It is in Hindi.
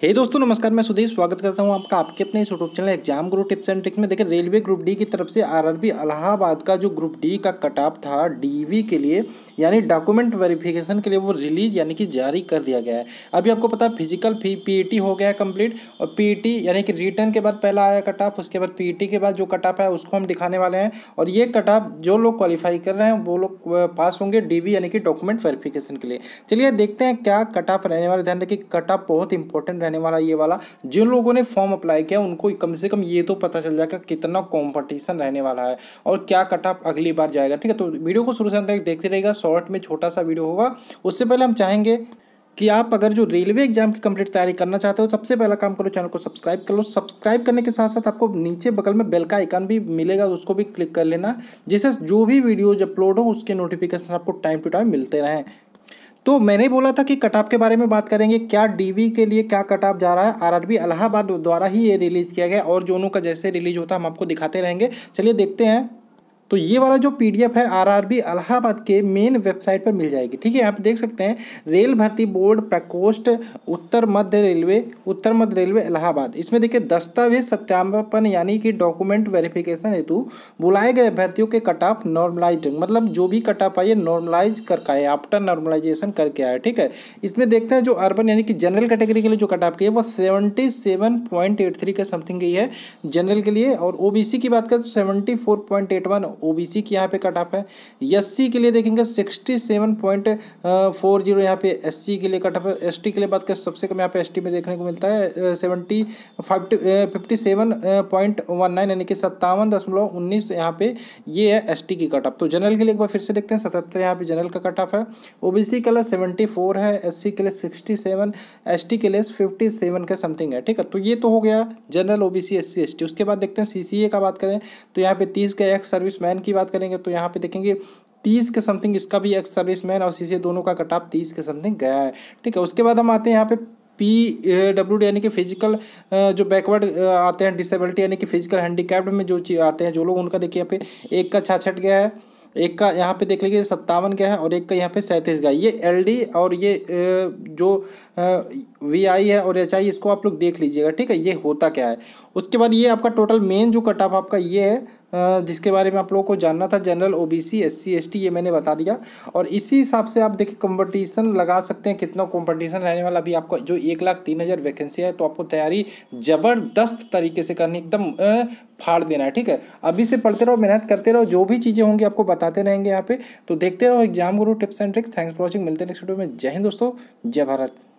हे hey दोस्तों, नमस्कार, मैं सुधीर, स्वागत करता हूँ आपका आपके अपने इस YouTube channel exam Guru tips and tricks में। देखिए, रेलवे ग्रुप डी की तरफ़ से आरआरबी इलाहाबाद का जो ग्रुप डी का कट ऑफ़ था डीवी के लिए, यानी डॉक्यूमेंट वेरिफिकेशन के लिए वो रिलीज़ यानी कि जारी कर दिया गया है। अभी आपको पता है फ़िज़िकल पी हो गया है कंप्लीट और पी यानी कि रिटर्न के बाद पहला आया कट ऑफ़ उसके बाद पी के बाद जो कट ऑफ़ है, उसको हम दिखाने वाले हैं। और ये कट ऑफ़ जो लोग क्वालिफाई कर रहे हैं, वो लोग पास होंगे डीवी यानी कि डॉक्यूमेंट वेरिफिकेशन के लिए। चलिए देखते हैं क्या कट ऑफ़ रहने वाले ध्यान रखिए कट ऑफ़ बहुत इंपॉर्टेंट रहने वाला, ये वाला, जिन लोगों ने फॉर्म अप्लाई किया, उनको कम से कम ये तो पता चल जाएगा कितना कॉम्पिटिशन रहने वाला है और क्या कट ऑफ़ अगली बार जाएगा, ठीक है? तो वीडियो को शुरू से तक देखते रहेगा शॉर्ट में छोटा सा वीडियो होगा। उससे पहले हम चाहेंगे कि आप अगर जो रेलवे एग्ज़ाम की कंप्लीट तैयारी करना चाहते हो, सबसे पहला काम करो चैनल को सब्सक्राइब कर लो। सब्सक्राइब करने के साथ साथ आपको नीचे बगल में बेल का आइकन भी मिलेगा, उसको भी क्लिक कर लेना। जिससे जो भी वीडियोज़ अपलोड हो, उसके नोटिफिकेशन आपको टाइम टू टाइम मिलते रहें। तो मैंने बोला था कि कटाप के बारे में बात करेंगे, क्या डीवी के लिए क्या कटाप जा रहा है? आरआरबी इलाहाबाद द्वारा ही ये रिलीज़ किया गया और जोनों का जैसे रिलीज़ होता हम आपको दिखाते रहेंगे। चलिए देखते हैं। तो ये वाला जो पीडीएफ है आरआरबी इलाहाबाद के मेन वेबसाइट पर मिल जाएगी। ठीक है, आप देख सकते हैं, रेल भर्ती बोर्ड प्रकोष्ठ, उत्तर मध्य रेलवे, उत्तर मध्य रेलवे इलाहाबाद इसमें देखिए, दस्तावेज़ सत्यापन यानी कि डॉक्यूमेंट वेरिफिकेशन हेतु बुलाए गए अभ्यर्थियों के कट ऑफ़ नॉर्मलाइज मतलब जो भी कट ऑफ़ आए नॉर्मलाइज करके आए आफ्टर नॉर्मलाइजेशन करके आए ठीक है? इसमें देखते हैं जो अर्बन यानी कि जनरल कैटेगरी के लिए जो कट ऑफ़ की है, वो seventy seven point eight three के समथिंग की है जनरल के लिए, और ओबीसी की बात करें तो seventy four point eight one OBC की यहाँ पे कट ऑफ़ है एससी के लिए देखेंगे sixty seven point four zero यहाँ पे एससी के लिए कट ऑफ़ है एसटी के लिए बात करें, सबसे कम यहाँ पे एसटी में देखने को मिलता है seventy five fifty seven point one nine यानी कि सत्तावन दशमलव उन्नीस यहाँ पे ये है एसटी की कट ऑफ़ तो जनरल के लिए एक बार फिर से देखते हैं, सतहत्तर यहाँ पे जनरल का कट ऑफ़ है ओबीसी के लिए सेवेंटी फोर है एससी के लिए सिक्सटी सेवन एस के लिए फिफ्टी सेवन का समथिंग है, ठीक है? तो ये तो हो गया जनरल ओबीसी एससी एसटी उसके बाद देखते हैं सीसीए का बात करें तो यहाँ पे तीस का एक्स सर्विस मैन की बात करेंगे तो यहाँ पे देखेंगे तीस के समथिंग इसका भी एक्स सर्विस मैन और सी दोनों का कटाप तीस के समथिंग गया है। ठीक है, उसके बाद हम आते हैं यहाँ पे पी डब्ल्यू डी यानी कि फ़िज़िकल जो बैकवर्ड आते हैं डिसेबिलिटी यानी कि फ़िज़िकल हैंडीकैप्ड में जो आते हैं, जो लोग उनका देखिए यहाँ पे एक का छाछठ गया है, एक का यहाँ पे देख लीजिए सत्तावन क्या है और एक का यहाँ पे सैंतीस का ये एल डी और ये जो वी आई है और एच आई इसको आप लोग देख लीजिएगा। ठीक है, ये होता क्या है? उसके बाद ये आपका टोटल मेन जो कट आपका ये है जिसके बारे में आप लोगों को जानना था जनरल ओबीसी एससी एसटी ये मैंने बता दिया। और इसी हिसाब से आप देखिए कंपटीशन लगा सकते हैं, कितना कंपटीशन रहने वाला। अभी आपको जो एक लाख तीन हज़ार वैकेंसी है तो आपको तैयारी ज़बरदस्त तरीके से करनी, एकदम फाड़ देना है, ठीक है? अभी से पढ़ते रहो, मेहनत करते रहो, जो भी चीज़ें होंगी आपको बताते रहेंगे यहाँ पे। तो देखते रहो exam Guru tips and tricks thanks for watching मिलते हैं नेक्स्ट वीडियो में। जय हिंद दोस्तों। जय भारत।